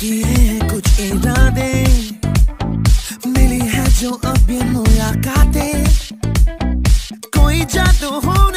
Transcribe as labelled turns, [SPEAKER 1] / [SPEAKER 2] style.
[SPEAKER 1] किए हैं कुछ इरादे। मिली है जो अब ये मुलाकातें। कोई जादू हो